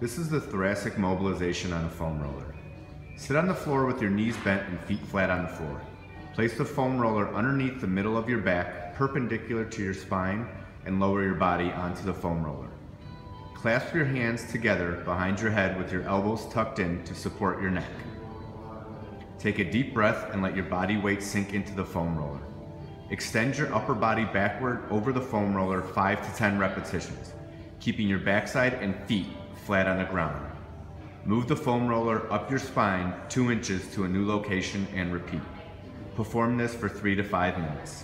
This is the thoracic mobilization on a foam roller. Sit on the floor with your knees bent and feet flat on the floor. Place the foam roller underneath the middle of your back, perpendicular to your spine, and lower your body onto the foam roller. Clasp your hands together behind your head with your elbows tucked in to support your neck. Take a deep breath and let your body weight sink into the foam roller. Extend your upper body backward over the foam roller 5 to 10 repetitions, keeping your backside and feet flat on the ground. Move the foam roller up your spine 2 inches to a new location and repeat. Perform this for 3 to 5 minutes.